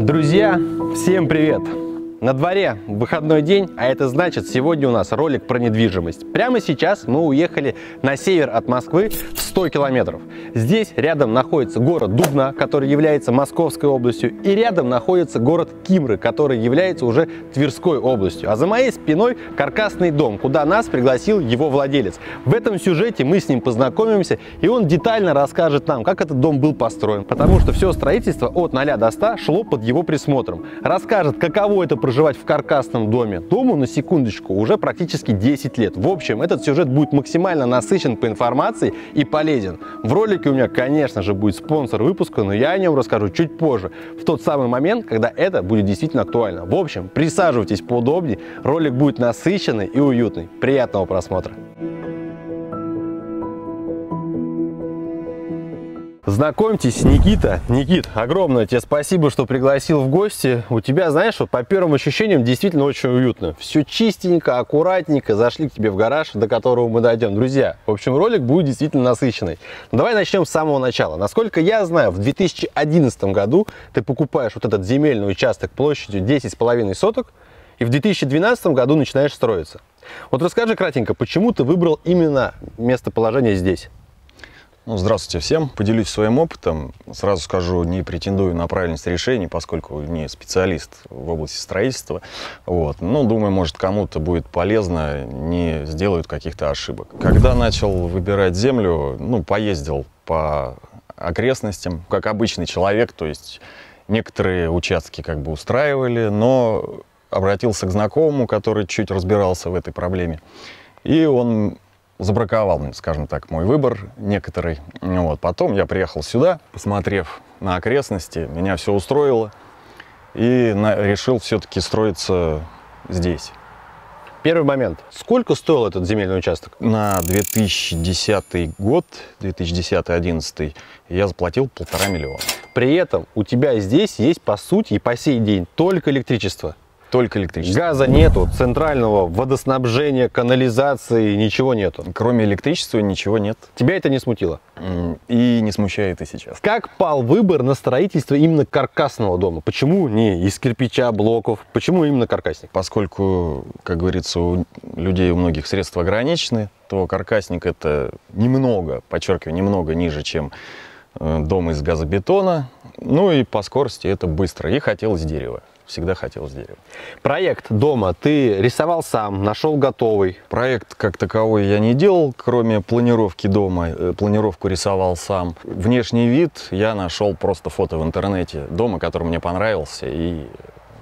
Друзья, всем привет! На дворе выходной день, а это значит, сегодня у нас ролик про недвижимость. Прямо сейчас мы уехали на север от Москвы в 100 километров. Здесь рядом находится город Дубна, который является Московской областью, и рядом находится город Кимры, который является уже Тверской областью. А за моей спиной каркасный дом, куда нас пригласил его владелец. В этом сюжете мы с ним познакомимся, и он детально расскажет нам, как этот дом был построен, потому что все строительство от 0 до 100 шло под его присмотром. Расскажет, каково это проживать в каркасном доме. Дому, на секундочку, уже практически 10 лет. В общем, этот сюжет будет максимально насыщен по информации и полезен. В ролике у меня, конечно же, будет спонсор выпуска, но я о нем расскажу чуть позже, в тот самый момент, когда это будет действительно актуально. В общем, присаживайтесь поудобнее, ролик будет насыщенный и уютный. Приятного просмотра! Знакомьтесь, Никита. Никит, огромное тебе спасибо, что пригласил в гости. У тебя, знаешь, вот по первым ощущениям действительно очень уютно. Все чистенько, аккуратненько. Зашли к тебе в гараж, до которого мы дойдем. Друзья, в общем, ролик будет действительно насыщенный. Но давай начнем с самого начала. Насколько я знаю, в 2011 году ты покупаешь вот этот земельный участок площадью 10,5 соток, и в 2012 году начинаешь строиться. Вот расскажи кратенько, почему ты выбрал именно местоположение здесь? Ну, здравствуйте всем. Поделюсь своим опытом. Сразу скажу, не претендую на правильность решений, поскольку не специалист в области строительства. Вот. Но думаю, может, кому-то будет полезно, не сделают каких-то ошибок. Когда начал выбирать землю, ну, поездил по окрестностям, как обычный человек, то есть некоторые участки как бы устраивали, но обратился к знакомому, который чуть разбирался в этой проблеме. И он забраковал, скажем так, мой выбор некоторый. Вот. Потом я приехал сюда, посмотрев на окрестности, меня все устроило. И на, решил все-таки строиться здесь. Первый момент. Сколько стоил этот земельный участок? На 2010 год, 2010-2011, я заплатил полтора миллиона. При этом у тебя здесь есть, по сути, и по сей день только электричество. Только электричество. Газа нету, центрального водоснабжения, канализации, ничего нету. Кроме электричества ничего нет. Тебя это не смутило? И не смущает и сейчас. Как пал выбор на строительство именно каркасного дома? Почему не из кирпича, блоков? Почему именно каркасник? Поскольку, как говорится, у людей у многих средства ограничены, то каркасник это немного, подчеркиваю, немного ниже, чем э, дом из газобетона. Ну и по скорости это быстро. И хотелось дерева всегда хотел с. Проект дома ты рисовал сам, нашел готовый? Проект как таковой я не делал, кроме планировки дома. Э, планировку рисовал сам. Внешний вид я нашел просто фото в интернете дома, который мне понравился. И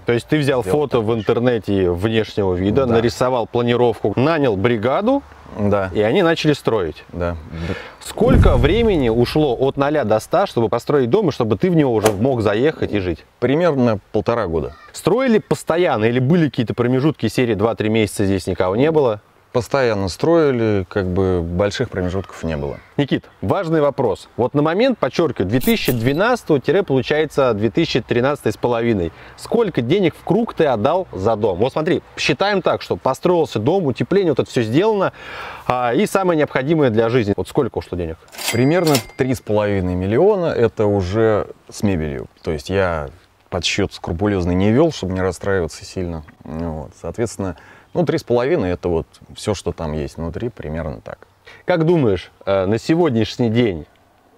то есть ты взял фото в интернете внешнего вида, да. нарисовал планировку, нанял бригаду, да. И они начали строить. Да. Сколько времени ушло от 0 до 100, чтобы построить дом, и чтобы ты в него уже мог заехать и жить? Примерно полтора года. Строили постоянно или были какие-то промежутки серии 2-3 месяца здесь никого не было? Постоянно строили, как бы больших промежутков не было. Никит, важный вопрос. Вот на момент, подчеркиваю, 2012-получается 2013 с половиной. Сколько денег в круг ты отдал за дом? Вот смотри, считаем так, что построился дом, утепление, вот это все сделано, а, и самое необходимое для жизни. Вот сколько ушло денег? Примерно 3,5 миллиона, это уже с мебелью. То есть я подсчет скрупулезный не вел, чтобы не расстраиваться сильно. Вот. Соответственно, ну, три с половиной это вот все, что там есть внутри, примерно так. Как думаешь, э, на сегодняшний день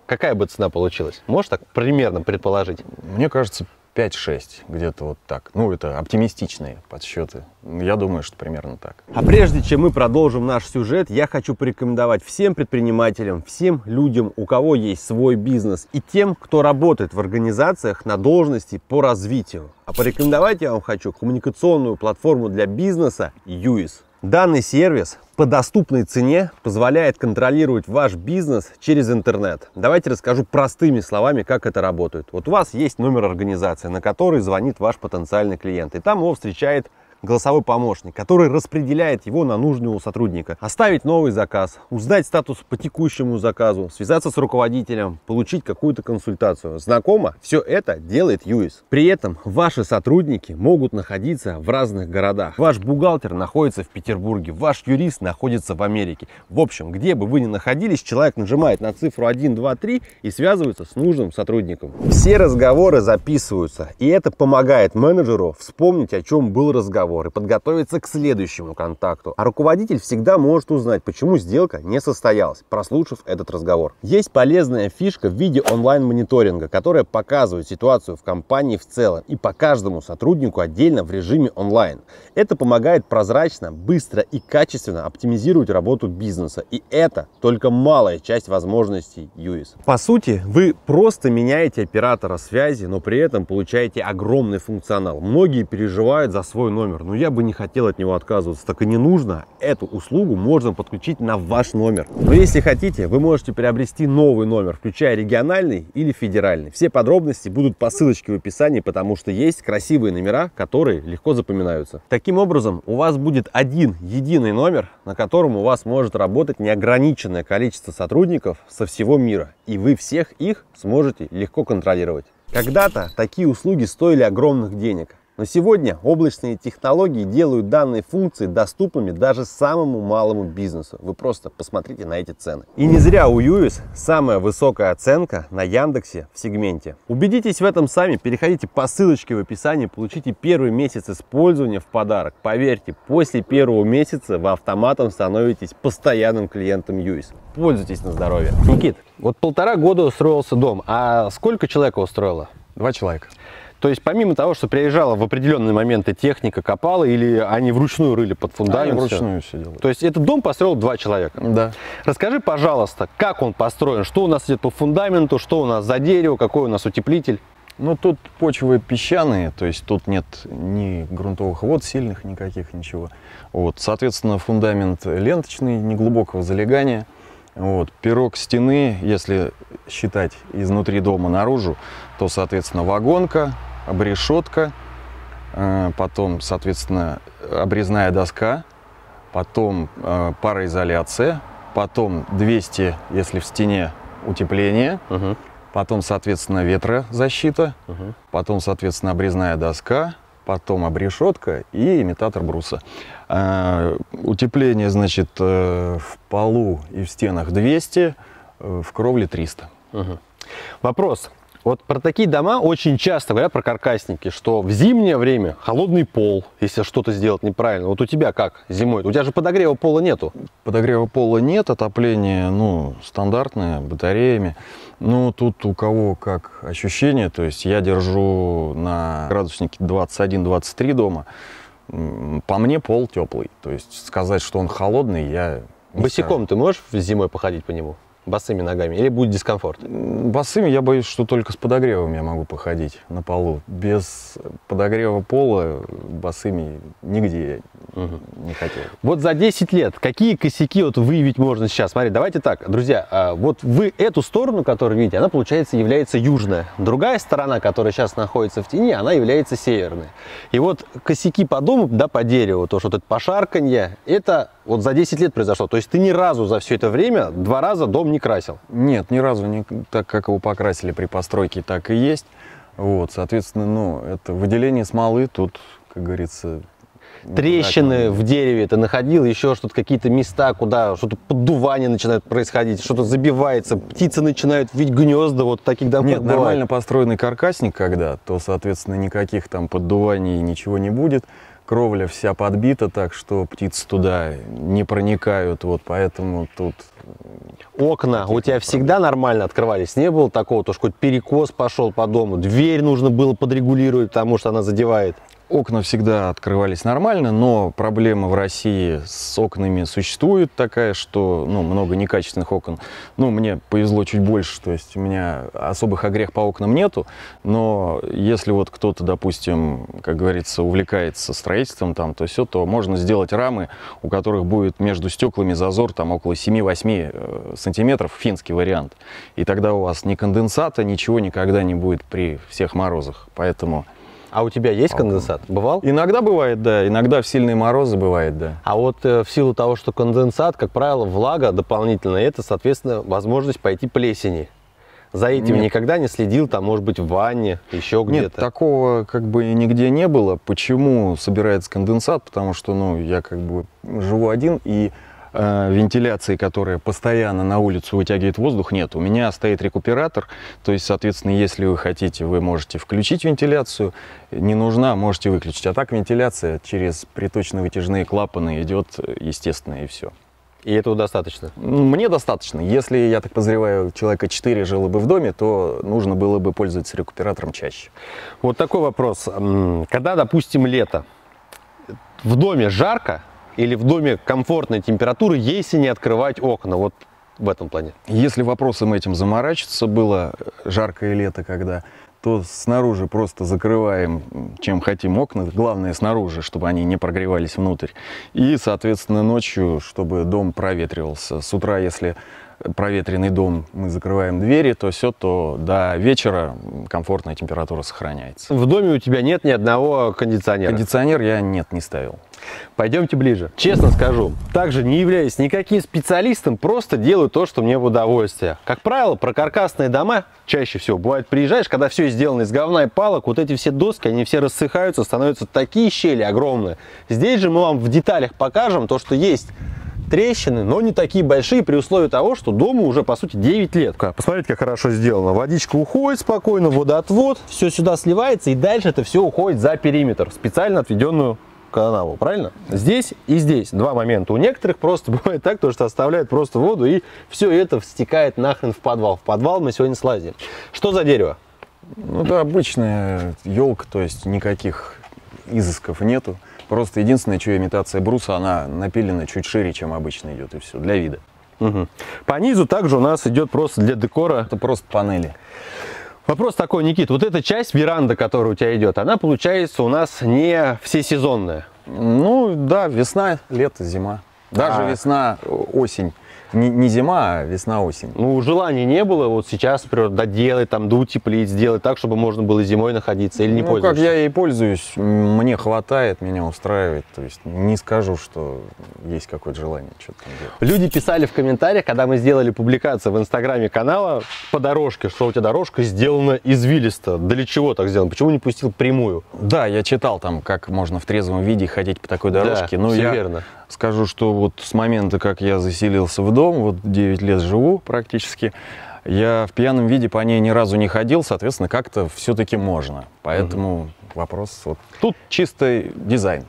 какая бы цена получилась? Можешь так примерно предположить? Мне кажется, 5-6, где-то вот так. Ну, это оптимистичные подсчеты. Я думаю, что примерно так. А прежде чем мы продолжим наш сюжет, я хочу порекомендовать всем предпринимателям, всем людям, у кого есть свой бизнес, и тем, кто работает в организациях на должности по развитию. А порекомендовать я вам хочу коммуникационную платформу для бизнеса UIS. Данный сервис по доступной цене позволяет контролировать ваш бизнес через интернет. Давайте расскажу простыми словами, как это работает. Вот у вас есть номер организации, на который звонит ваш потенциальный клиент, и там его встречает голосовой помощник, который распределяет его на нужного сотрудника. Оставить новый заказ, узнать статус по текущему заказу, связаться с руководителем, получить какую-то консультацию. Знакомо? Все это делает ЮИС. При этом ваши сотрудники могут находиться в разных городах. Ваш бухгалтер находится в Петербурге, ваш юрист находится в Америке. В общем, где бы вы ни находились, человек нажимает на цифру 1, 2, 3 и связывается с нужным сотрудником. Все разговоры записываются, и это помогает менеджеру вспомнить, о чем был разговор и подготовиться к следующему контакту. А руководитель всегда может узнать, почему сделка не состоялась, прослушав этот разговор. Есть полезная фишка в виде онлайн-мониторинга, которая показывает ситуацию в компании в целом и по каждому сотруднику отдельно в режиме онлайн. Это помогает прозрачно, быстро и качественно оптимизировать работу бизнеса. И это только малая часть возможностей UIS. По сути, вы просто меняете оператора связи, но при этом получаете огромный функционал. Многие переживают за свой номер, но я бы не хотел от него отказываться. Так и не нужно. Эту услугу можно подключить на ваш номер. Но если хотите, вы можете приобрести новый номер, включая региональный или федеральный. Все подробности будут по ссылочке в описании, потому что есть красивые номера, которые легко запоминаются. Таким образом, у вас будет один единый номер, на котором у вас может работать неограниченное количество сотрудников со всего мира. И вы всех их сможете легко контролировать. Когда-то такие услуги стоили огромных денег. Но сегодня облачные технологии делают данные функции доступными даже самому малому бизнесу. Вы просто посмотрите на эти цены. И не зря у Юис самая высокая оценка на Яндексе в сегменте. Убедитесь в этом сами, переходите по ссылочке в описании, получите первый месяц использования в подарок. Поверьте, после первого месяца вы автоматом становитесь постоянным клиентом Юис. Пользуйтесь на здоровье. Никит, вот полтора года устроился дом, а сколько человека устроило? Два человека. То есть помимо того, что приезжала в определенные моменты техника, копала, или они вручную рыли под фундамент? Они вручную все делают. То есть этот дом построил два человека? Да. Расскажи, пожалуйста, как он построен, что у нас идет по фундаменту, что у нас за дерево, какой у нас утеплитель? Ну, тут почвы песчаные, то есть тут нет ни грунтовых вод сильных никаких, ничего. Вот, соответственно, фундамент ленточный, неглубокого залегания. Вот, пирог стены, если считать изнутри дома наружу, то, соответственно, вагонка, обрешетка, э, потом, соответственно, обрезная доска, потом э, пароизоляция, потом 200, если в стене, утепление, Угу. потом, соответственно, ветрозащита, Угу. потом, соответственно, обрезная доска, потом обрешетка и имитатор бруса. Э, Утепление, значит, в полу и в стенах 200, э, в кровле 300. Угу. Вопрос. Вот про такие дома очень часто говорят про каркасники, что в зимнее время холодный пол, если что-то сделать неправильно. Вот у тебя как зимой? У тебя же подогрева пола нету. Подогрева пола нет, отопление, ну, стандартное, батареями. Ну, тут у кого как ощущение, то есть я держу на градуснике 21-23 дома, по мне пол теплый, то есть сказать, что он холодный, я Босиком ты можешь зимой походить по нему? Босыми ногами? Или будет дискомфорт? Босыми я боюсь, что только с подогревом я могу походить на полу. Без подогрева пола босыми нигде Мгм. не хотел. Вот за 10 лет какие косяки вот выявить можно сейчас? Смотри, давайте так, друзья, а, вот вы эту сторону, которую видите, она, получается, является южная. Другая сторона, которая сейчас находится в тени, она является северной. И вот косяки по дому, да, по дереву, то, что тут пошарканье, это вот за 10 лет произошло. То есть ты ни разу за все это время два раза дом не красил. Нет, ни разу не так, как его покрасили при постройке, так и есть. Вот, соответственно, ну, это выделение смолы тут, как говорится... Трещины в дереве ты находил, еще что-то, какие-то места, куда что-то поддувание начинает происходить, что-то забивается, птицы начинают видеть гнезда, вот таких домах Нет, бывает. нормально построенный каркасник, когда, то, соответственно, никаких там поддуваний, ничего не будет. Кровля вся подбита так, что птицы туда не проникают, вот поэтому тут Окна у тебя всегда нормально открывались? Не было такого, то что хоть перекос пошел по дому, дверь нужно было подрегулировать, потому что она задевает? Окна всегда открывались нормально, но проблема в России с окнами существует такая, что ну, много некачественных окон. Ну, мне повезло чуть больше, то есть у меня особых огрех по окнам нету, но если вот кто-то, допустим, как говорится, увлекается строительством там, то все, то можно сделать рамы, у которых будет между стеклами зазор там около 7-8 э, сантиметров, финский вариант. И тогда у вас ни конденсата, ничего никогда не будет при всех морозах. Поэтому А у тебя есть конденсат? Бывал? Иногда бывает, да. Иногда в сильные морозы бывает, да. А вот э, в силу того, что конденсат, как правило, влага дополнительная, это, соответственно, возможность пойти плесени. За этим Нет. никогда не следил, там, может быть, в ванне, еще где-то. Нет, такого как бы нигде не было. Почему собирается конденсат? Потому что, ну, я как бы живу один, и э, вентиляции, которая постоянно на улицу вытягивает воздух, нет. У меня стоит рекуператор, то есть, соответственно, если вы хотите, вы можете включить вентиляцию, не нужна, можете выключить. А так вентиляция через приточно-вытяжные клапаны идет естественно, и все. И этого достаточно. Мне достаточно. Если, я так подозреваю, человека 4 жило бы в доме, то нужно было бы пользоваться рекуператором чаще. Вот такой вопрос. Когда, допустим, лето, в доме жарко или в доме комфортная температура, если не открывать окна? Вот в этом плане. Если вопросом этим заморачиваться, было жаркое лето, когда, то снаружи просто закрываем, чем хотим окна. Главное снаружи, чтобы они не прогревались внутрь. И, соответственно, ночью, чтобы дом проветривался. С утра, если проветренный дом, мы закрываем двери, то все, то до вечера комфортная температура сохраняется. В доме у тебя нет ни одного кондиционера. Кондиционер я нет, не ставил. Пойдемте ближе. Честно скажу, также не являюсь никаким специалистом, просто делаю то, что мне в удовольствие. Как правило, про каркасные дома чаще всего бывает приезжаешь, когда все сделано из говна и палок, вот эти все доски, они все рассыхаются, становятся такие щели огромные. Здесь же мы вам в деталях покажем то, что есть трещины, но не такие большие, при условии того, что дому уже, по сути, 9 лет. Посмотрите, как хорошо сделано. Водичка уходит спокойно, водоотвод, все сюда сливается, и дальше это все уходит за периметр, в специально отведенную канаву, правильно? Здесь и здесь два момента. У некоторых просто бывает так, то, что оставляют просто воду, и все это стекает нахрен в подвал. В подвал мы сегодня слазим. Что за дерево? Ну, это обычная елка, то есть никаких изысков нету. Просто единственное, что имитация бруса, она напилена чуть шире, чем обычно идет, и все, для вида. Мгм. По низу также у нас идет просто для декора Это просто панели. Вопрос такой, Никит, вот эта часть веранда, которая у тебя идет, она получается у нас не всесезонная. Ну, да, весна, лето, зима. Даже А. весна, осень. Не, не зима, а весна-осень. Ну, желания не было вот сейчас, например, доделать, там, доутеплить, сделать так, чтобы можно было зимой находиться или не ну, как пользуешься? я ей пользуюсь, мне хватает, меня устраивает. То есть не скажу, что есть какое-то желание что-то там делать. Люди писали в комментариях, когда мы сделали публикацию в инстаграме канала по дорожке, что у тебя дорожка сделана извилисто. Для чего так сделано? Почему не пустил прямую? Да, я читал там, как можно в трезвом виде ходить по такой дорожке. да, но все я верно. Скажу, что вот с момента, как я заселился в дом, вот 9 лет живу практически, я в пьяном виде по ней ни разу не ходил, соответственно, как-то все-таки можно. Поэтому вопрос вот тут чистый дизайн.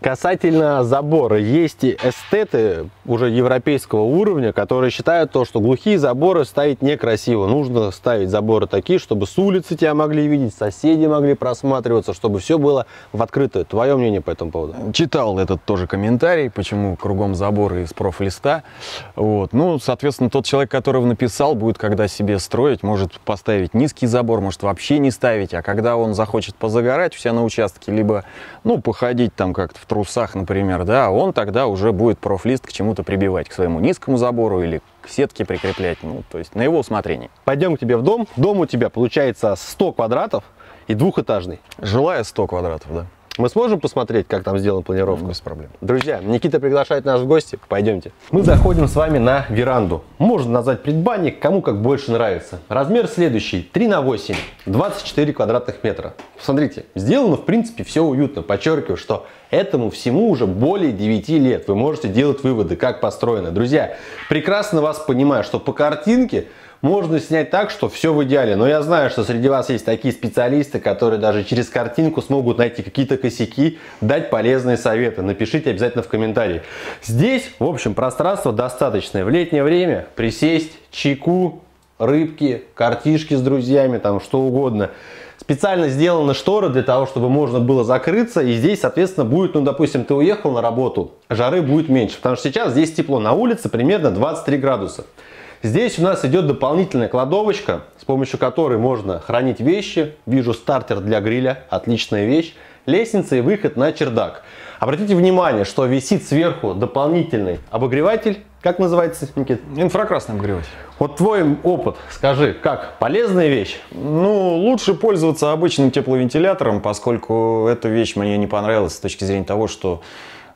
Касательно забора, есть эстеты уже европейского уровня, которые считают то, что глухие заборы ставить некрасиво. Нужно ставить заборы такие, чтобы с улицы тебя могли видеть, соседи могли просматриваться, чтобы все было в открытое. Твое мнение по этому поводу? Читал этот тоже комментарий, почему кругом заборы из профлиста. Вот. Ну, соответственно, тот человек, который написал, будет, когда себе строить, может поставить низкий забор, может вообще не ставить. А когда он захочет позагорать у себя на участке, либо, ну, походить там как-то в трусах, например, да, он тогда уже будет профлист к чему-то прибивать, к своему низкому забору или к сетке прикреплять, ну, то есть на его усмотрение. Пойдем к тебе в дом. Дом у тебя получается 100 квадратов и двухэтажный. Желая 100 квадратов, да, Мы сможем посмотреть, как там сделана планировка? без проблем. Друзья, Никита приглашает нас в гости. Пойдемте. Мы заходим с вами на веранду. Можно назвать предбанник, кому как больше нравится. Размер следующий. 3 на 8. 24 квадратных метра. Смотрите, сделано в принципе все уютно. Подчеркиваю, что этому всему уже более 9 лет. Вы можете делать выводы, как построено. Друзья, прекрасно вас понимаю, что по картинке можно снять так, что все в идеале. Но я знаю, что среди вас есть такие специалисты, которые даже через картинку смогут найти какие-то косяки, дать полезные советы. Напишите обязательно в комментарии. Здесь, в общем, пространство достаточное. В летнее время присесть, чайку, рыбки, картишки с друзьями, там что угодно. Специально сделаны шторы для того, чтобы можно было закрыться. И здесь, соответственно, будет, ну, допустим, ты уехал на работу, жары будет меньше. Потому что сейчас здесь тепло. На улице примерно 23 градуса. Здесь у нас идет дополнительная кладовочка, с помощью которой можно хранить вещи. Вижу стартер для гриля, отличная вещь. Лестница и выход на чердак. Обратите внимание, что висит сверху дополнительный обогреватель Как называется, Никит? Инфракрасный обогреватель. Вот твой опыт, скажи, как, полезная вещь? Ну, лучше пользоваться обычным тепловентилятором, поскольку эта вещь мне не понравилась с точки зрения того, что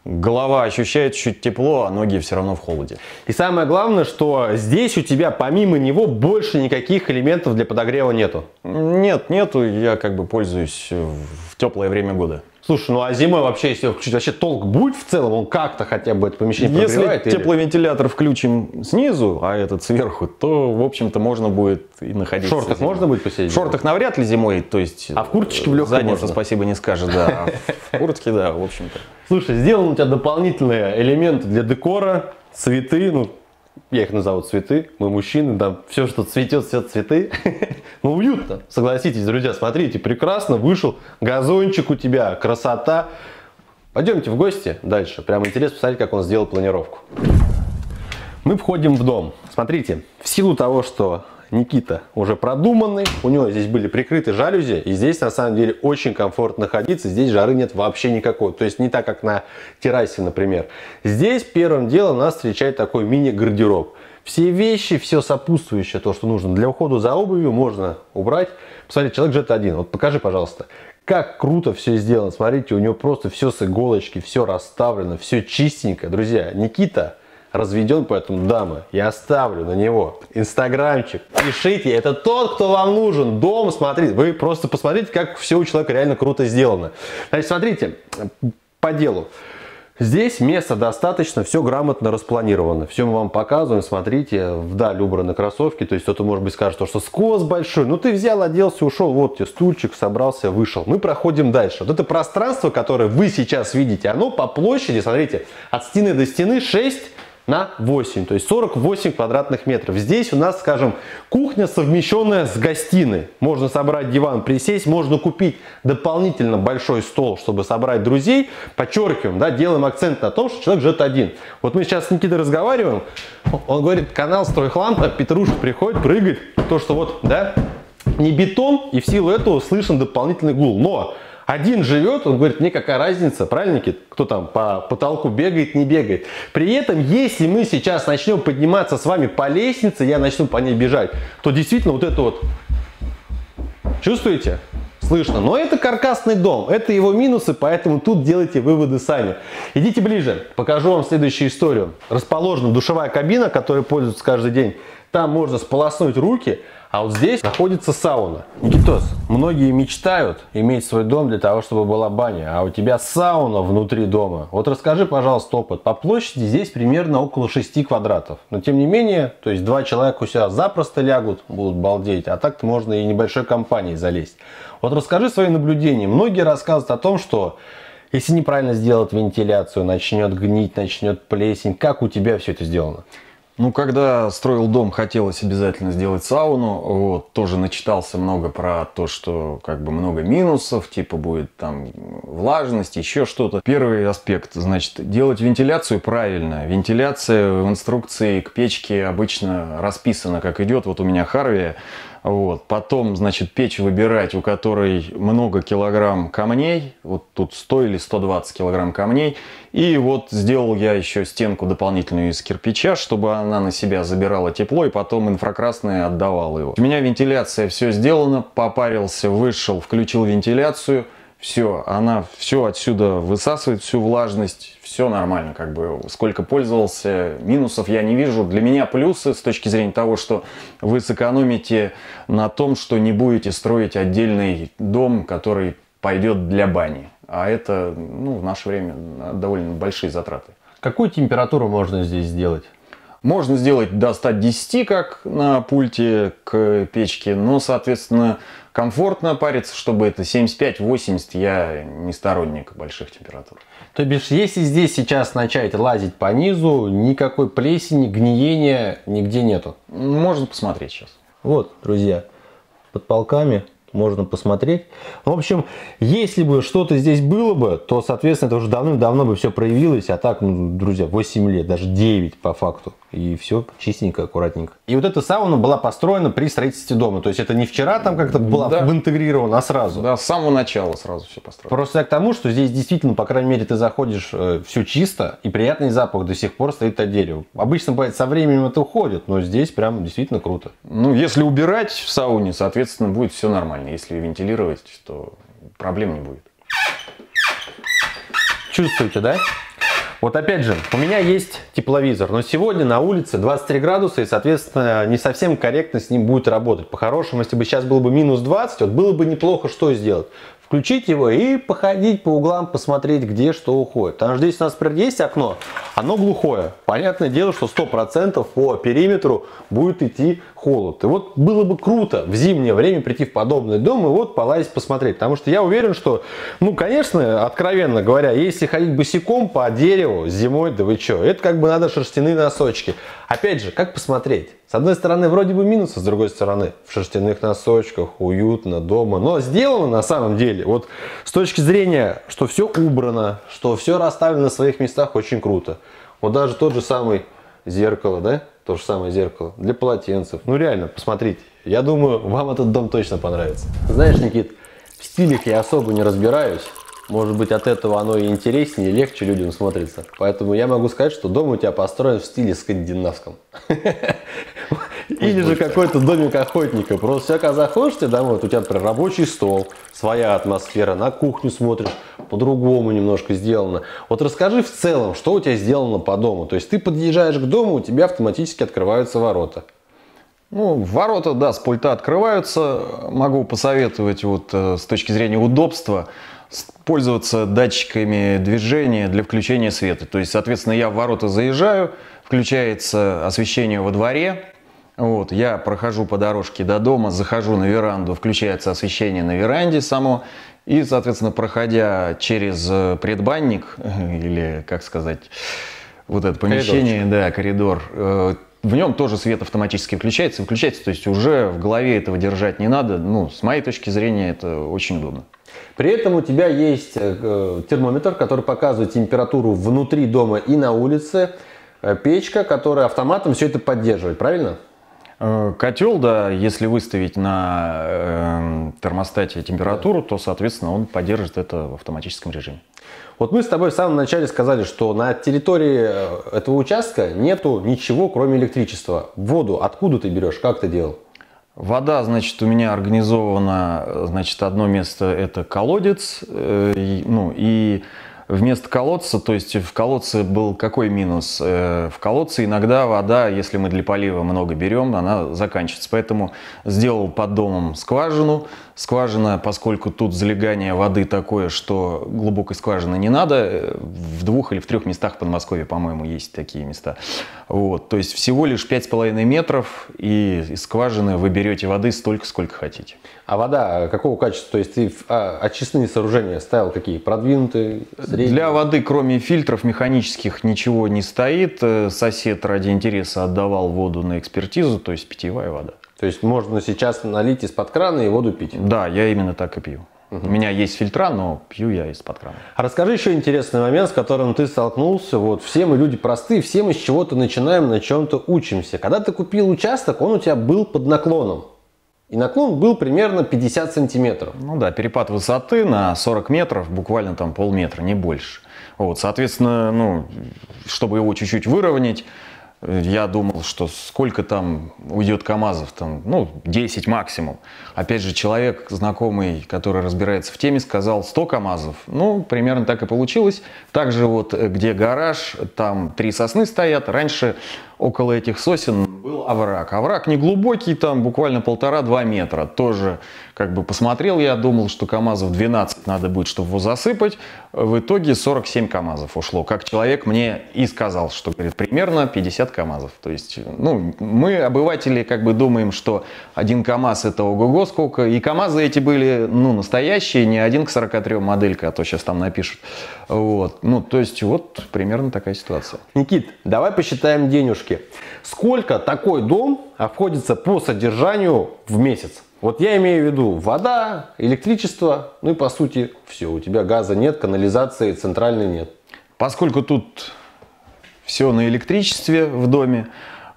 голова ощущает чуть тепло, а ноги все равно в холоде. И самое главное, что здесь у тебя помимо него больше никаких элементов для подогрева нету. Нет, нету, я как бы пользуюсь в теплое время года. Слушай, ну а зимой вообще, если включить, вообще толк будет в целом? Он как-то хотя бы это помещение Если прогревает? или- тепловентилятор включим снизу, а этот сверху, то, в общем-то, можно будет и В находиться. шортах зимой. можно будет посидеть? В шортах навряд ли зимой, то есть... А в курточке в легкой задница можно? спасибо не скажет, да. В куртке, да, в общем-то. Слушай, сделан у тебя дополнительные элементы для декора, цветы, ну, я их назову цветы, мы мужчины, там все, что цветет, все цветы. Ну, уютно, согласитесь, друзья, смотрите, прекрасно вышел, газончик у тебя, красота. Пойдемте в гости дальше, прям интересно посмотреть, как он сделал планировку. Мы входим в дом. Смотрите, в силу того, что Никита уже продуманный, у него здесь были прикрыты жалюзи, и здесь на самом деле очень комфортно находиться, здесь жары нет вообще никакой. То есть не так, как на террасе, например. Здесь первым делом нас встречает такой мини-гардероб. Все вещи, все сопутствующее, то, что нужно для ухода за обувью, можно убрать. Посмотрите, человек же это один. Вот покажи, пожалуйста, как круто все сделано. Смотрите, у него просто все с иголочки, все расставлено, все чистенько. Друзья, Никита разведен, поэтому, дамы, я оставлю на него инстаграмчик. Пишите, это тот, кто вам нужен. Дом, смотрите, вы просто посмотрите, как все у человека реально круто сделано. Значит, смотрите, по делу. Здесь места достаточно, все грамотно распланировано. Все мы вам показываем, смотрите, вдаль убраны кроссовки. То есть кто-то, может быть, скажет, что скос большой. Ну ты взял, оделся, ушел, вот тебе стульчик, собрался, вышел. Мы проходим дальше. Вот это пространство, которое вы сейчас видите, оно по площади, смотрите, от стены до стены 6 на 8, то есть 48 квадратных метров. Здесь у нас, скажем, кухня, совмещенная с гостиной. Можно собрать диван, присесть, можно купить дополнительно большой стол, чтобы собрать друзей. Подчеркиваем, да, делаем акцент на том, что человек живет один. Вот мы сейчас с Никитой разговариваем, он говорит, канал Стройхланд, а Петрушка приходит, прыгает, то, что вот, да, не бетон, и в силу этого слышен дополнительный гул. Но один живет, он говорит, мне какая разница, правильно, Никит? Кто там по потолку бегает, не бегает. При этом, если мы сейчас начнем подниматься с вами по лестнице, я начну по ней бежать, то действительно вот это вот, чувствуете? Слышно. Но это каркасный дом, это его минусы, поэтому тут делайте выводы сами. Идите ближе, покажу вам следующую историю. Расположена душевая кабина, которой пользуются каждый день. Там можно сполоснуть руки, а вот здесь находится сауна. Никитос, многие мечтают иметь свой дом для того, чтобы была баня, а у тебя сауна внутри дома. Вот расскажи, пожалуйста, опыт. По площади здесь примерно около 6 квадратов. Но тем не менее, то есть два человека у себя запросто лягут, будут балдеть, а так-то можно и небольшой компанией залезть. Вот расскажи свои наблюдения. Многие рассказывают о том, что если неправильно сделать вентиляцию, начнет гнить, начнет плесень. Как у тебя все это сделано? Ну, когда строил дом, хотелось обязательно сделать сауну. Вот, тоже начитался много про то, что как бы много минусов, типа будет там влажность, еще что-то. Первый аспект, значит, делать вентиляцию правильно. Вентиляция в инструкции к печке обычно расписана, как идет. Вот у меня Харви. Вот. Потом, значит, печь выбирать, у которой много килограмм камней. Вот тут 100 или 120 килограмм камней. И вот сделал я еще стенку дополнительную из кирпича, чтобы она на себя забирала тепло и потом инфракрасное отдавал его. У меня вентиляция все сделано, попарился, вышел, включил вентиляцию. Все, она все отсюда высасывает, всю влажность, все нормально, как бы сколько пользовался, минусов я не вижу. Для меня плюсы с точки зрения того, что вы сэкономите на том, что не будете строить отдельный дом, который пойдет для бани. А это, ну, в наше время довольно большие затраты. Какую температуру можно здесь сделать? Можно сделать до 110, как на пульте к печке, но, соответственно, комфортно париться, чтобы это 75-80, я не сторонник больших температур. То бишь, если здесь сейчас начать лазить по низу, никакой плесени, гниения нигде нету. Можно посмотреть сейчас. Вот, друзья, под полками можно посмотреть. В общем, если бы что-то здесь было бы, то, соответственно, это уже давным-давно бы все проявилось, а так, ну, друзья, 8 лет, даже 9 по факту. И все чистенько, аккуратненько. И вот эта сауна была построена при строительстве дома. То есть это не вчера там как-то была да. интегрирована, а сразу. Да, с самого начала сразу все построено. Просто я к тому, что здесь действительно, по крайней мере, ты заходишь, э, все чисто, и приятный запах до сих пор стоит от дерева. Обычно бывает со временем это уходит, но здесь прям действительно круто. Ну, если убирать в сауне, соответственно, будет все нормально. Если вентилировать, то проблем не будет. Чувствуете, да? Вот опять же, у меня есть тепловизор, но сегодня на улице 23 градуса и, соответственно, не совсем корректно с ним будет работать. По-хорошему, если бы сейчас было бы минус 20, вот было бы неплохо что сделать включить его и походить по углам, посмотреть, где что уходит. Потому что здесь у нас, например, есть окно, оно глухое. Понятное дело, что 100% по периметру будет идти холод. И вот было бы круто в зимнее время прийти в подобный дом и вот полазить посмотреть. Потому что я уверен, что, ну, конечно, откровенно говоря, если ходить босиком по дереву зимой, да вы что, это как бы надо шерстяные носочки. Опять же, как посмотреть? С одной стороны, вроде бы минусы, с другой стороны, в шерстяных носочках, уютно, дома. Но сделано на самом деле, вот с точки зрения, что все убрано, что все расставлено на своих местах, очень круто. Вот даже тот же самый зеркало, да? То же самое зеркало для полотенцев. Ну реально, посмотрите. Я думаю, вам этот дом точно понравится. Знаешь, Никит, в стилях я особо не разбираюсь. Может быть, от этого оно и интереснее, и легче людям смотрится. Поэтому я могу сказать, что дом у тебя построен в стиле скандинавском. Или же какой-то домик охотника. Просто когда заходишь тебе домой, у тебя прям рабочий стол, своя атмосфера, на кухню смотришь, по-другому немножко сделано. Вот расскажи в целом, что у тебя сделано по дому. То есть ты подъезжаешь к дому, у тебя автоматически открываются ворота. Ну, ворота, да, с пульта открываются. Могу посоветовать вот э, с точки зрения удобства пользоваться датчиками движения для включения света. То есть, соответственно, я в ворота заезжаю, включается освещение во дворе, вот, я прохожу по дорожке до дома, захожу на веранду, включается освещение на веранде само, и, соответственно, проходя через э, предбанник, или, как сказать, вот это помещение, да, коридор, э, в нем тоже свет автоматически включается, выключается, то есть уже в голове этого держать не надо. Ну, с моей точки зрения, это очень удобно. При этом у тебя есть э, термометр, который показывает температуру внутри дома и на улице, э, печка, которая автоматом все это поддерживает, правильно? Э, котел, да, если выставить на э, термостате температуру, то, соответственно, он поддержит это в автоматическом режиме. Вот мы с тобой в самом начале сказали, что на территории этого участка нету ничего, кроме электричества. Воду откуда ты берешь? Как ты делал? Вода, значит, у меня организована, значит, одно место это колодец, э, ну и вместо колодца, то есть в колодце был какой минус? Э, в колодце иногда вода, если мы для полива много берем, она заканчивается. Поэтому сделал под домом скважину. Скважина, поскольку тут залегание воды такое, что глубокой скважины не надо, э, в двух или в трех местах в Подмосковье, по-моему, есть такие места. Вот, то есть всего лишь 5,5 метров, и из скважины вы берете воды столько, сколько хотите. А вода какого качества? То есть ты а, очистные сооружения ставил какие? Продвинутые? Средние? Для воды, кроме фильтров механических, ничего не стоит. Э, сосед ради интереса отдавал воду на экспертизу, то есть питьевая вода. То есть можно сейчас налить из-под крана и воду пить? Да, я именно так и пью. Угу. У меня есть фильтра, но пью я из-под крана. А расскажи еще интересный момент, с которым ты столкнулся. Вот все мы люди простые, все мы с чего-то начинаем, на чем-то учимся. Когда ты купил участок, он у тебя был под наклоном. И наклон был примерно 50 сантиметров. Ну да, перепад высоты на 40 метров, буквально там полметра, не больше. Вот, соответственно, ну, чтобы его чуть-чуть выровнять, я думал, что сколько там уйдет КАМАЗов, там, ну, 10 максимум. Опять же, человек знакомый, который разбирается в теме, сказал 100 КАМАЗов. Ну, примерно так и получилось. Также вот, э, где гараж, там три сосны стоят. Раньше около этих сосен был овраг. Овраг не глубокий, там буквально полтора-два метра. Тоже как бы посмотрел я, думал, что КАМАЗов 12 надо будет, чтобы его засыпать. В итоге 47 КАМАЗов ушло. Как человек мне и сказал, что говорит, примерно 50 КАМАЗов. То есть, ну, мы, обыватели, как бы думаем, что один КАМАЗ это ого-го сколько. И КАМАЗы эти были, ну, настоящие, не один к 43 моделька, а то сейчас там напишут. Вот. Ну, то есть, вот примерно такая ситуация. Никит, давай посчитаем денежки. Сколько такой дом обходится по содержанию в месяц? Вот я имею в виду вода, электричество, ну и по сути все. У тебя газа нет, канализации центральной нет. Поскольку тут все на электричестве в доме,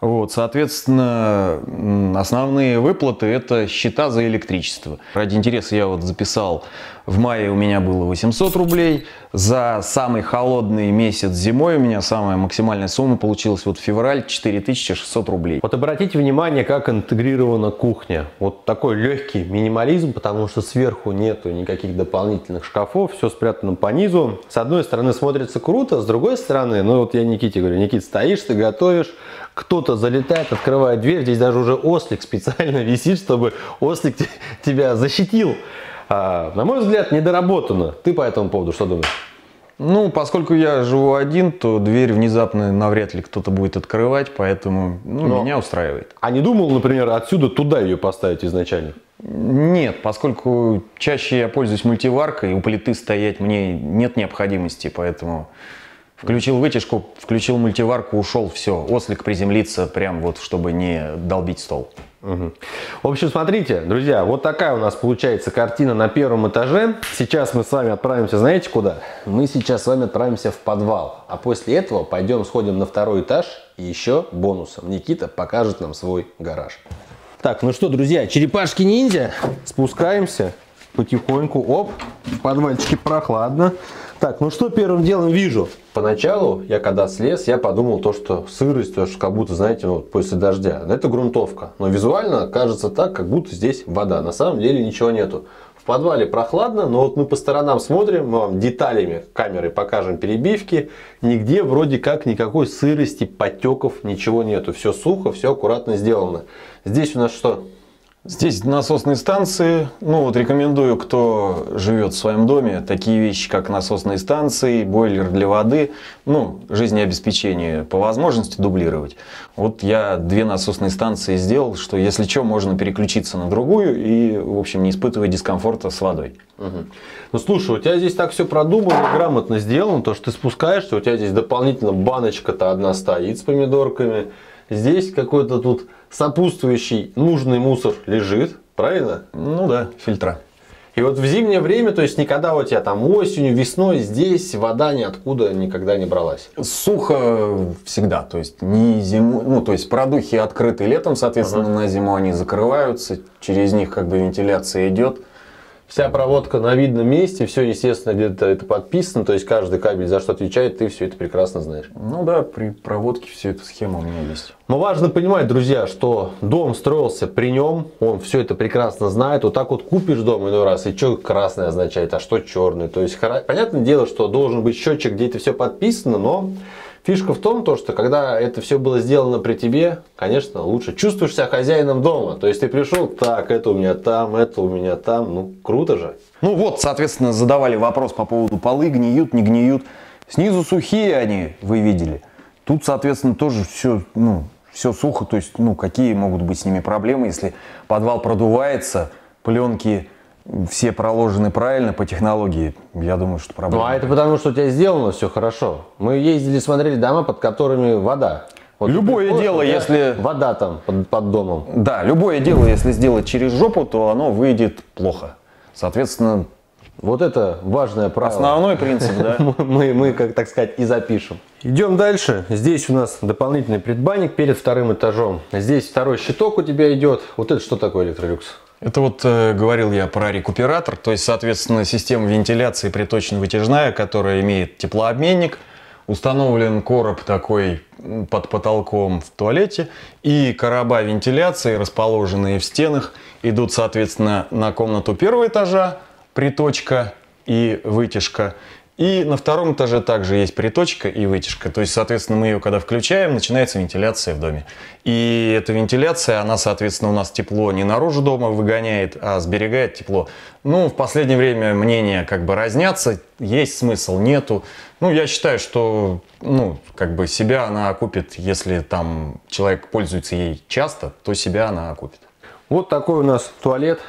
вот, соответственно, основные выплаты это счета за электричество. Ради интереса я вот записал, в мае у меня было 800 рублей, за самый холодный месяц зимой у меня самая максимальная сумма получилась вот февраль 4600 рублей. Вот обратите внимание, как интегрирована кухня. Вот такой легкий минимализм, потому что сверху нету никаких дополнительных шкафов, все спрятано по низу. С одной стороны смотрится круто, с другой стороны, ну вот я Никите говорю, Никит, стоишь, ты готовишь, кто-то залетает, открывает дверь, здесь даже уже ослик специально висит, чтобы ослик тебя защитил. А, на мой взгляд, недоработано. Ты по этому поводу что думаешь? Ну, поскольку я живу один, то дверь внезапно навряд ли кто-то будет открывать, поэтому ну, Но... меня устраивает. А не думал, например, отсюда туда ее поставить изначально? Нет, поскольку чаще я пользуюсь мультиваркой, у плиты стоять мне нет необходимости, поэтому Включил вытяжку, включил мультиварку, ушел, все. Ослик приземлится прям вот, чтобы не долбить стол. Угу. В общем, смотрите, друзья, вот такая у нас получается картина на первом этаже. Сейчас мы с вами отправимся, знаете куда? Мы сейчас с вами отправимся в подвал. А после этого пойдем сходим на второй этаж и еще бонусом Никита покажет нам свой гараж. Так, ну что, друзья, черепашки-ниндзя, спускаемся потихоньку. Оп, в подвальчике прохладно. Так, ну что первым делом вижу? Поначалу, я когда слез, я подумал то, что сырость, то, что как будто, знаете, вот после дождя. Это грунтовка. Но визуально кажется так, как будто здесь вода. На самом деле ничего нету. В подвале прохладно, но вот мы по сторонам смотрим, мы вам деталями камеры покажем перебивки. Нигде вроде как никакой сырости, потеков, ничего нету. Все сухо, все аккуратно сделано. Здесь у нас что? Здесь насосные станции. Ну вот рекомендую, кто живет в своем доме, такие вещи, как насосные станции, бойлер для воды, ну, жизнеобеспечение по возможности дублировать. Вот я две насосные станции сделал, что если что, можно переключиться на другую и, в общем, не испытывать дискомфорта с водой. Угу. Ну слушай, у тебя здесь так все продумано, грамотно сделано, то что ты спускаешься, у тебя здесь дополнительно баночка-то одна стоит с помидорками. Здесь какой-то тут сопутствующий нужный мусор лежит, правильно? Ну да, фильтра. И вот в зимнее время, то есть никогда у тебя там осенью, весной здесь вода ниоткуда никогда не бралась. Сухо всегда, то есть не зиму, ну то есть продухи открыты летом, соответственно ага. на зиму они закрываются, через них как бы вентиляция идет вся проводка на видном месте, все, естественно, где-то это подписано, то есть каждый кабель за что отвечает, ты все это прекрасно знаешь. Ну да, при проводке все эта схема у меня есть. Но важно понимать, друзья, что дом строился при нем, он все это прекрасно знает. Вот так вот купишь дом иной раз, и что красный означает, а что черный. То есть, понятное дело, что должен быть счетчик, где это все подписано, но Фишка в том, то, что когда это все было сделано при тебе, конечно, лучше чувствуешь себя хозяином дома. То есть ты пришел, так, это у меня там, это у меня там. Ну, круто же. Ну вот, соответственно, задавали вопрос по поводу полы, гниют, не гниют. Снизу сухие они, вы видели. Тут, соответственно, тоже все, ну, все сухо. То есть, ну, какие могут быть с ними проблемы, если подвал продувается, пленки все проложены правильно по технологии, я думаю, что проблема. Ну, а это потому, что у тебя сделано все хорошо. Мы ездили, смотрели дома, под которыми вода. Вот любое дело, если... Вода там под, под домом. Да, любое дело, если сделать через жопу, то оно выйдет плохо. Соответственно... Вот это важное правило. Основной принцип, да. мы, мы, как так сказать, и запишем. Идем дальше. Здесь у нас дополнительный предбанник перед вторым этажом. Здесь второй щиток у тебя идет. Вот это что такое электролюкс? Это вот э, говорил я про рекуператор, то есть, соответственно, система вентиляции приточно-вытяжная, которая имеет теплообменник, установлен короб такой под потолком в туалете, и короба вентиляции, расположенные в стенах, идут, соответственно, на комнату первого этажа, приточка и вытяжка, и на втором этаже также есть приточка и вытяжка. То есть, соответственно, мы ее когда включаем, начинается вентиляция в доме. И эта вентиляция, она, соответственно, у нас тепло не наружу дома выгоняет, а сберегает тепло. Ну, в последнее время мнения как бы разнятся, есть смысл, нету. Ну, я считаю, что, ну, как бы себя она окупит, если там человек пользуется ей часто, то себя она окупит. Вот такой у нас туалет.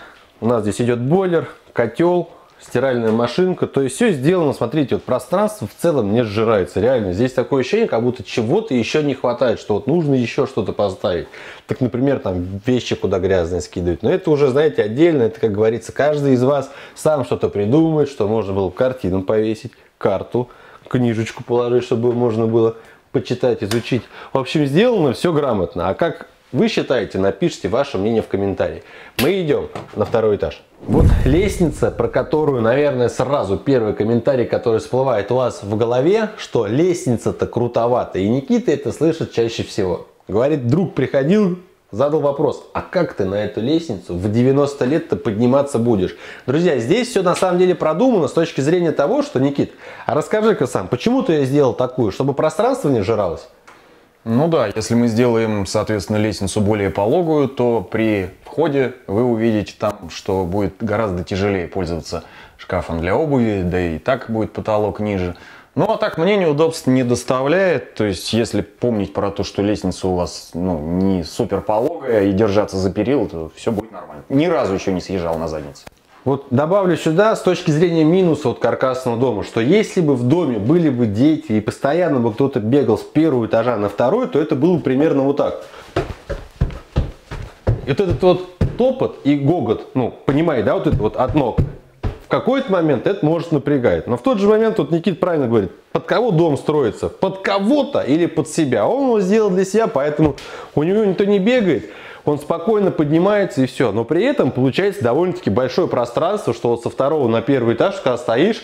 У нас здесь идет бойлер, котел, стиральная машинка. То есть все сделано, смотрите, вот пространство в целом не сжирается. Реально, здесь такое ощущение, как будто чего-то еще не хватает, что вот нужно еще что-то поставить. Так, например, там вещи куда грязные скидывать. Но это уже, знаете, отдельно. Это, как говорится, каждый из вас сам что-то придумает, что можно было картину повесить, карту, книжечку положить, чтобы можно было почитать, изучить. В общем, сделано все грамотно. А как вы считаете, напишите ваше мнение в комментарии. Мы идем на второй этаж. Вот лестница, про которую, наверное, сразу первый комментарий, который всплывает у вас в голове, что лестница-то крутовата. И Никита это слышит чаще всего. Говорит, друг приходил, задал вопрос, а как ты на эту лестницу в 90 лет-то подниматься будешь? Друзья, здесь все на самом деле продумано с точки зрения того, что, Никит, а расскажи-ка сам, почему ты я сделал такую, чтобы пространство не жралось? Ну да, если мы сделаем, соответственно, лестницу более пологую, то при входе вы увидите там, что будет гораздо тяжелее пользоваться шкафом для обуви, да и так будет потолок ниже. Ну а так мне неудобств не доставляет. То есть если помнить про то, что лестница у вас ну, не супер пологая и держаться за перил, то все будет нормально. Ни разу еще не съезжал на задницу. Вот добавлю сюда с точки зрения минуса от каркасного дома, что если бы в доме были бы дети и постоянно бы кто-то бегал с первого этажа на второй, то это было примерно вот так. И вот этот вот топот и гогот, ну, понимаете, да, вот это вот от ног, в какой-то момент это может напрягать. Но в тот же момент, вот Никит правильно говорит, под кого дом строится? Под кого-то или под себя? Он его сделал для себя, поэтому у него никто не бегает он спокойно поднимается и все. Но при этом получается довольно-таки большое пространство, что вот со второго на первый этаж, когда стоишь,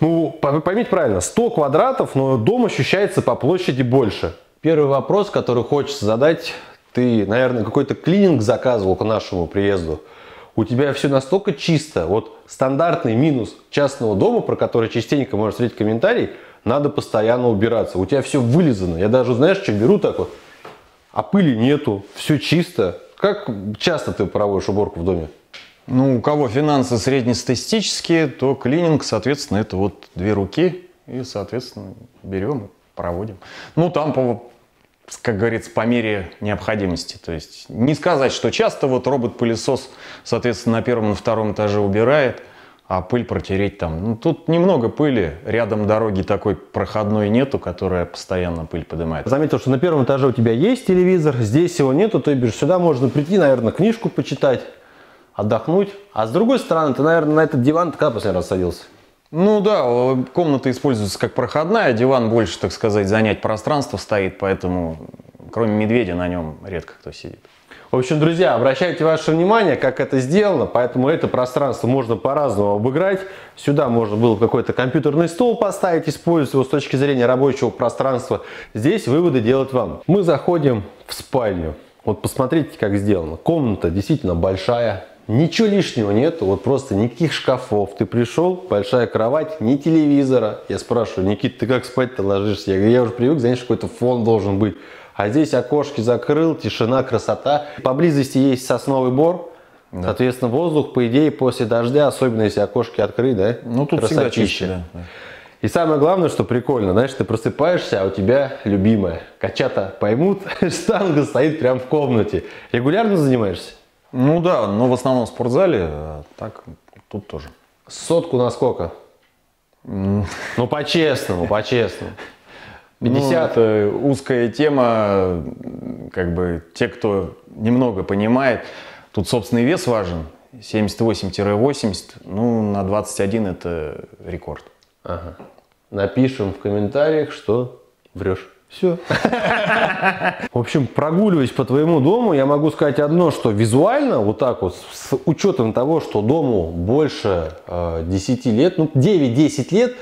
ну, поймите правильно, 100 квадратов, но дом ощущается по площади больше. Первый вопрос, который хочется задать, ты, наверное, какой-то клининг заказывал к нашему приезду. У тебя все настолько чисто. Вот стандартный минус частного дома, про который частенько можно встретить комментарий, надо постоянно убираться. У тебя все вылизано. Я даже, знаешь, что беру так вот, а пыли нету, все чисто. Как часто ты проводишь уборку в доме? Ну, у кого финансы среднестатистические, то клининг, соответственно, это вот две руки, и, соответственно, берем и проводим. Ну, там, по, как говорится, по мере необходимости. То есть не сказать, что часто вот робот-пылесос, соответственно, на первом, на втором этаже убирает – а пыль протереть там. Ну, тут немного пыли, рядом дороги такой проходной нету, которая постоянно пыль поднимает. Заметил, что на первом этаже у тебя есть телевизор, здесь его нету, то бишь сюда можно прийти, наверное, книжку почитать, отдохнуть. А с другой стороны, ты, наверное, на этот диван когда последний раз садился? Ну да, комната используется как проходная, диван больше, так сказать, занять пространство стоит, поэтому кроме медведя на нем редко кто сидит. В общем, друзья, обращайте ваше внимание, как это сделано, поэтому это пространство можно по-разному обыграть. Сюда можно было какой-то компьютерный стол поставить, использовать его с точки зрения рабочего пространства. Здесь выводы делать вам. Мы заходим в спальню. Вот посмотрите, как сделано. Комната действительно большая, Ничего лишнего нет, вот просто никаких шкафов. Ты пришел, большая кровать, ни телевизора. Я спрашиваю, Никит, ты как спать-то ложишься? Я говорю, я уже привык, знаешь, какой-то фон должен быть. А здесь окошки закрыл, тишина, красота. Поблизости есть сосновый бор. Да. Соответственно, воздух, по идее, после дождя, особенно если окошки открыть, да? Ну, тут всегда чище, да. И самое главное, что прикольно, знаешь, ты просыпаешься, а у тебя любимая. Качата поймут, штанга стоит прямо в комнате. Регулярно занимаешься? Ну да, но в основном в спортзале, а так тут тоже. Сотку на сколько? Ну, по-честному, по-честному. 50 ну, это узкая тема, как бы те, кто немного понимает, тут собственный вес важен, 78-80, ну на 21 это рекорд. Ага. Напишем в комментариях, что врешь. Все. В общем, прогуливаясь по твоему дому, я могу сказать одно, что визуально, вот так вот, с учетом того, что дому больше э, 10 лет, ну 9-10 лет,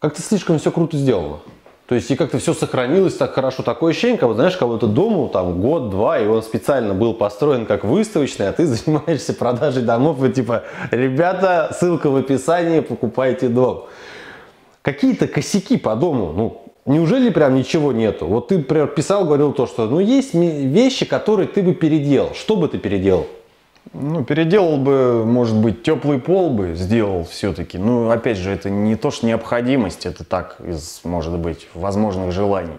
как-то слишком все круто сделано. То есть и как-то все сохранилось так хорошо. Такое ощущение, как, знаешь, кого-то дому там год-два, и он специально был построен как выставочный, а ты занимаешься продажей домов, и типа, ребята, ссылка в описании, покупайте дом. Какие-то косяки по дому, ну, неужели прям ничего нету? Вот ты, например, писал, говорил то, что, ну, есть вещи, которые ты бы переделал. Что бы ты переделал? Ну, переделал бы, может быть, теплый пол бы сделал все-таки. Ну, опять же, это не то, что необходимость, это так, из, может быть, возможных желаний.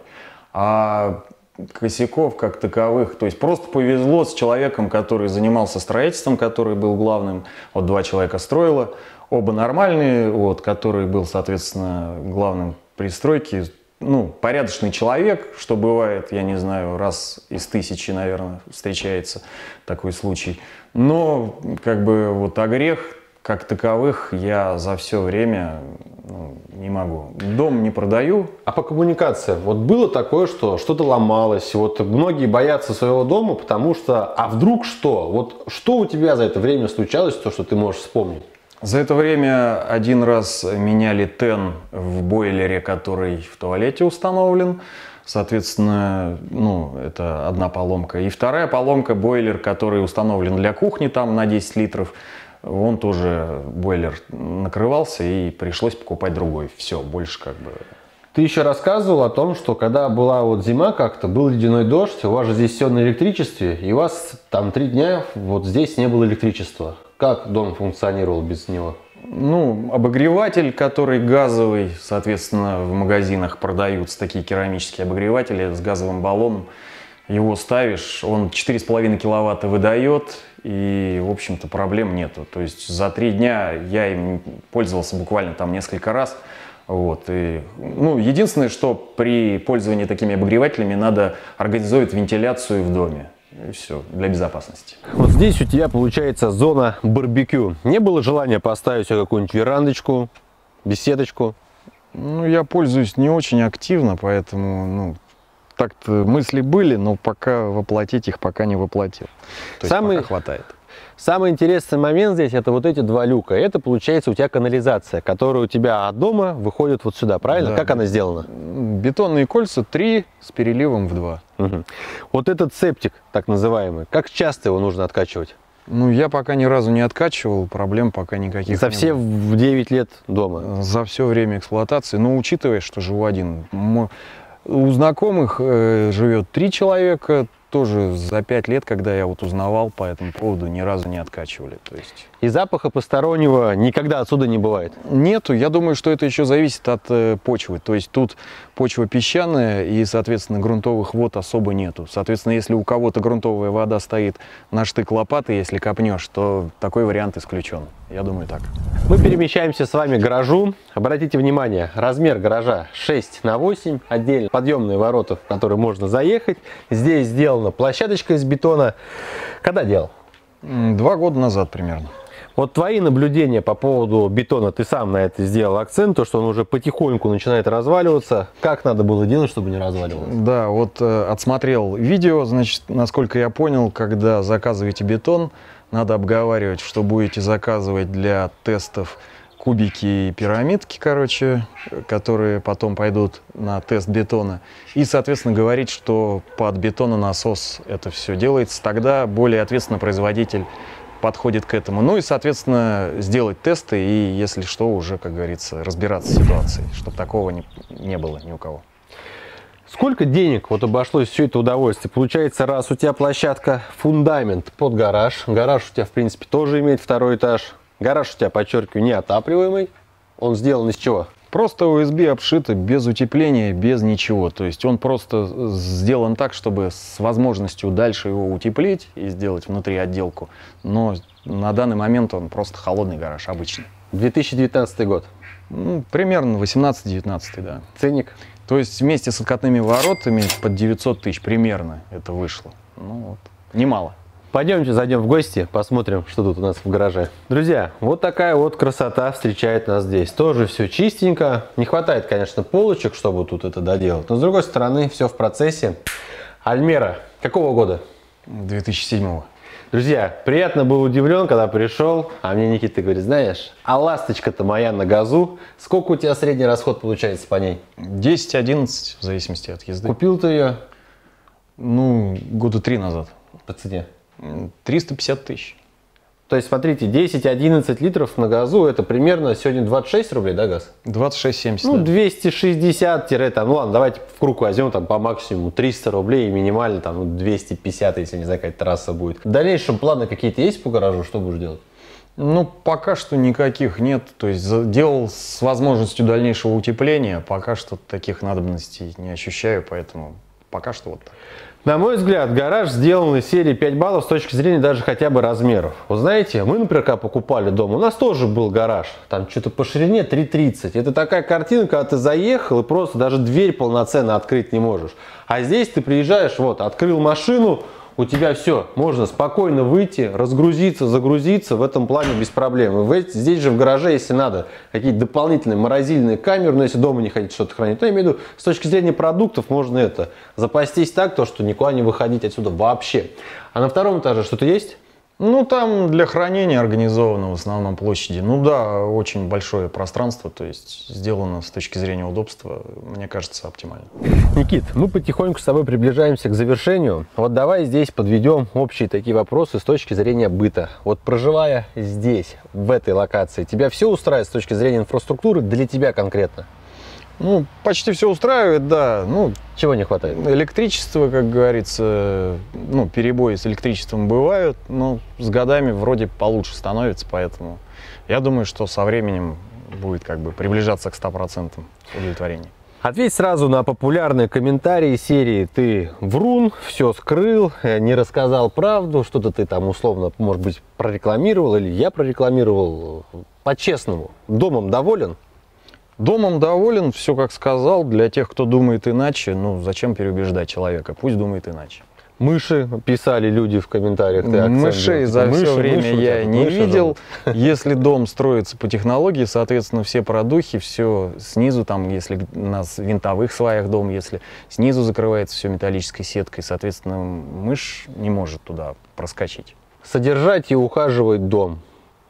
А косяков как таковых. То есть просто повезло с человеком, который занимался строительством, который был главным. Вот два человека строило, оба нормальные, вот, который был, соответственно, главным при стройке. Ну, порядочный человек, что бывает, я не знаю, раз из тысячи, наверное, встречается такой случай. Но, как бы, вот огрех как таковых я за все время ну, не могу. Дом не продаю. А по коммуникации? Вот было такое, что что-то ломалось. Вот многие боятся своего дома, потому что, а вдруг что? Вот что у тебя за это время случалось, то, что ты можешь вспомнить? За это время один раз меняли тен в бойлере, который в туалете установлен. Соответственно, ну, это одна поломка. И вторая поломка, бойлер, который установлен для кухни, там на 10 литров он тоже, бойлер накрывался и пришлось покупать другой. Все, больше как бы... Ты еще рассказывал о том, что когда была вот зима как-то, был ледяной дождь, у вас же здесь все на электричестве, и у вас там три дня вот здесь не было электричества. Как дом функционировал без него? Ну, обогреватель, который газовый, соответственно, в магазинах продаются такие керамические обогреватели с газовым баллоном. Его ставишь, он 4,5 киловатта выдает, и, в общем-то, проблем нету. То есть за три дня я им пользовался буквально там несколько раз. Вот, и, ну, единственное, что при пользовании такими обогревателями надо организовать вентиляцию в доме. И все, для безопасности. Вот здесь у тебя получается зона барбекю. Не было желания поставить какую-нибудь верандочку, беседочку? Ну, я пользуюсь не очень активно, поэтому, ну, так-то мысли были, но пока воплотить их пока не воплотил. То Самый... пока хватает. Самый интересный момент здесь это вот эти два люка. Это получается у тебя канализация, которая у тебя от дома выходит вот сюда, правильно? Да. Как она сделана? Бетонные кольца три с переливом в два. Угу. Вот этот септик, так называемый, как часто его нужно откачивать? Ну, я пока ни разу не откачивал, проблем пока никаких За все в 9 лет дома? За все время эксплуатации. Но учитывая, что живу один, у знакомых э, живет три человека, тоже за пять лет, когда я вот узнавал по этому поводу, ни разу не откачивали. То есть... И запаха постороннего никогда отсюда не бывает? Нету. Я думаю, что это еще зависит от э, почвы. То есть тут почва песчаная и, соответственно, грунтовых вод особо нету. Соответственно, если у кого-то грунтовая вода стоит на штык лопаты, если копнешь, то такой вариант исключен. Я думаю так. Мы перемещаемся с вами к гаражу. Обратите внимание, размер гаража 6 на 8, отдельно подъемные ворота, в которые можно заехать. Здесь сделана площадочка из бетона. Когда делал? Два года назад примерно. Вот твои наблюдения по поводу бетона, ты сам на это сделал акцент, то, что он уже потихоньку начинает разваливаться. Как надо было делать, чтобы не разваливался? Да, вот э, отсмотрел видео, значит, насколько я понял, когда заказываете бетон, надо обговаривать, что будете заказывать для тестов кубики и пирамидки, короче, которые потом пойдут на тест бетона. И, соответственно, говорить, что под бетононасос это все делается. Тогда более ответственно производитель подходит к этому. Ну и, соответственно, сделать тесты и, если что, уже, как говорится, разбираться с ситуацией, чтобы такого не, не было ни у кого. Сколько денег вот обошлось все это удовольствие? Получается, раз у тебя площадка, фундамент под гараж, гараж у тебя, в принципе, тоже имеет второй этаж, гараж у тебя, подчеркиваю, неотапливаемый, он сделан из чего? Просто USB обшито без утепления, без ничего. То есть он просто сделан так, чтобы с возможностью дальше его утеплить и сделать внутри отделку. Но на данный момент он просто холодный гараж, обычный. 2019 год? Ну, примерно 18-19, да. Ценник? То есть вместе с откатными воротами под 900 тысяч примерно это вышло. Ну вот, немало. Пойдемте зайдем в гости, посмотрим, что тут у нас в гараже. Друзья, вот такая вот красота встречает нас здесь. Тоже все чистенько. Не хватает, конечно, полочек, чтобы тут это доделать. Но с другой стороны, все в процессе. Альмера, какого года? 2007 Друзья, приятно был удивлен, когда пришел, а мне Никита говорит, знаешь, а ласточка-то моя на газу, сколько у тебя средний расход получается по ней? 10-11, в зависимости от езды. Купил ты ее? Ну, года три назад. По цене? 350 тысяч. То есть, смотрите, 10-11 литров на газу, это примерно сегодня 26 рублей, да, газ? 26-70, Ну, да. 260 там, ну ладно, давайте в круг возьмем там по максимуму 300 рублей и минимально там ну, 250, если, не знаю, какая трасса будет. В дальнейшем планы какие-то есть по гаражу, что будешь делать? Ну, пока что никаких нет. То есть делал с возможностью дальнейшего утепления, пока что таких надобностей не ощущаю, поэтому пока что вот так. На мой взгляд, гараж сделан из серии 5 баллов с точки зрения даже хотя бы размеров. Вы знаете, мы, например, когда покупали дом, у нас тоже был гараж. Там что-то по ширине 3,30. Это такая картина, когда ты заехал и просто даже дверь полноценно открыть не можешь. А здесь ты приезжаешь, вот, открыл машину, у тебя все, можно спокойно выйти, разгрузиться, загрузиться, в этом плане без проблем. Здесь же в гараже, если надо, какие-то дополнительные морозильные камеры, но если дома не хотите что-то хранить, то я имею в виду, с точки зрения продуктов можно это, запастись так, то, что никуда не выходить отсюда вообще. А на втором этаже что-то есть? Ну, там для хранения организовано в основном площади. Ну да, очень большое пространство, то есть сделано с точки зрения удобства, мне кажется, оптимально. Никит, мы потихоньку с тобой приближаемся к завершению. Вот давай здесь подведем общие такие вопросы с точки зрения быта. Вот проживая здесь, в этой локации, тебя все устраивает с точки зрения инфраструктуры для тебя конкретно? Ну, почти все устраивает, да. Ну, Чего не хватает? Электричество, как говорится, ну, перебои с электричеством бывают, но с годами вроде получше становится, поэтому я думаю, что со временем будет как бы приближаться к 100% удовлетворения. Ответь сразу на популярные комментарии серии «Ты врун, все скрыл, э, не рассказал правду, что-то ты там условно, может быть, прорекламировал или я прорекламировал». По-честному, домом доволен? Домом доволен, все как сказал. Для тех, кто думает иначе, ну зачем переубеждать человека? Пусть думает иначе. Мыши писали люди в комментариях. Ты Мышей за мыши, все время мыши, я не видел. Живут. Если дом строится по технологии, соответственно, все продухи, все снизу, там, если у нас в винтовых сваях дом, если снизу закрывается все металлической сеткой, соответственно, мышь не может туда проскочить. Содержать и ухаживать дом.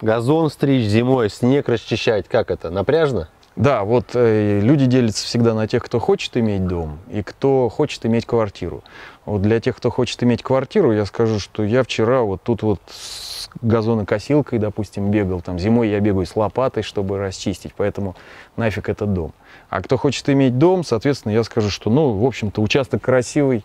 Газон стричь зимой, снег расчищать, как это, напряжно? Да, вот э, люди делятся всегда на тех, кто хочет иметь дом и кто хочет иметь квартиру. Вот для тех, кто хочет иметь квартиру, я скажу, что я вчера вот тут вот с газонокосилкой, допустим, бегал, там зимой я бегаю с лопатой, чтобы расчистить, поэтому нафиг этот дом. А кто хочет иметь дом, соответственно, я скажу, что, ну, в общем-то, участок красивый,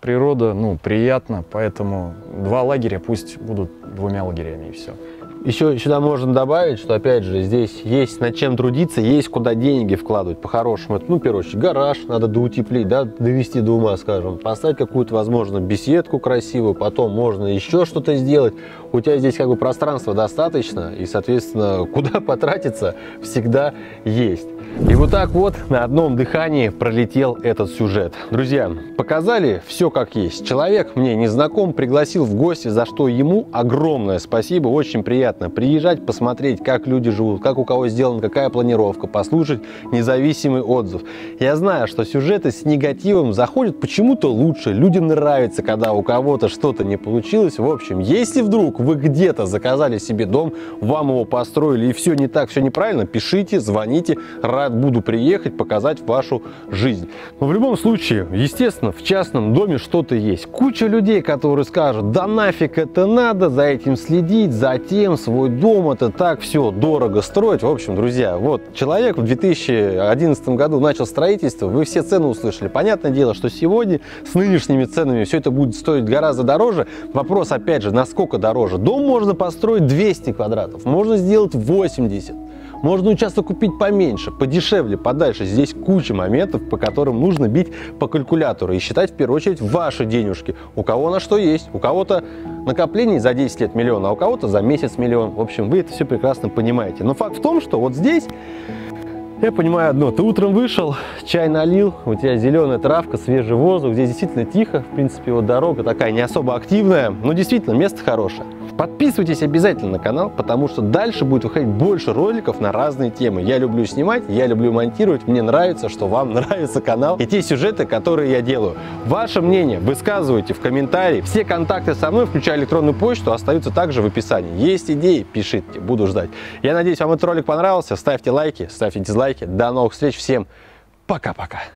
природа, ну, приятно, поэтому два лагеря пусть будут двумя лагерями и все. Еще сюда можно добавить, что опять же здесь есть над чем трудиться, есть куда деньги вкладывать по-хорошему. Ну, в первую гараж надо доутеплить, да, довести до ума, скажем, поставить какую-то, возможно, беседку красивую, потом можно еще что-то сделать. У тебя здесь как бы пространства достаточно, и, соответственно, куда потратиться всегда есть. И вот так вот на одном дыхании пролетел этот сюжет. Друзья, показали все как есть. Человек мне не знаком, пригласил в гости, за что ему огромное спасибо. Очень приятно приезжать, посмотреть, как люди живут, как у кого сделана какая планировка, послушать независимый отзыв. Я знаю, что сюжеты с негативом заходят почему-то лучше. Людям нравится, когда у кого-то что-то не получилось. В общем, если вдруг вы где-то заказали себе дом, вам его построили и все не так, все неправильно, пишите, звоните, рад буду приехать, показать вашу жизнь. Но в любом случае, естественно, в частном доме что-то есть. Куча людей, которые скажут, да нафиг это надо, за этим следить, за тем, свой дом, это так все дорого строить. В общем, друзья, вот человек в 2011 году начал строительство, вы все цены услышали. Понятное дело, что сегодня с нынешними ценами все это будет стоить гораздо дороже. Вопрос, опять же, насколько дороже? Дом можно построить 200 квадратов, можно сделать 80. Можно участок купить поменьше, подешевле, подальше. Здесь куча моментов, по которым нужно бить по калькулятору и считать в первую очередь ваши денежки. У кого на что есть, у кого-то накопление за 10 лет миллион, а у кого-то за месяц миллион. В общем, вы это все прекрасно понимаете. Но факт в том, что вот здесь я понимаю одно, ты утром вышел, чай налил, у тебя зеленая травка, свежий воздух, здесь действительно тихо, в принципе, вот дорога такая не особо активная, но действительно место хорошее. Подписывайтесь обязательно на канал, потому что дальше будет выходить больше роликов на разные темы. Я люблю снимать, я люблю монтировать, мне нравится, что вам нравится канал и те сюжеты, которые я делаю. Ваше мнение высказывайте в комментарии. Все контакты со мной, включая электронную почту, остаются также в описании. Есть идеи, пишите, буду ждать. Я надеюсь, вам этот ролик понравился. Ставьте лайки, ставьте дизлайки. До новых встреч, всем пока-пока.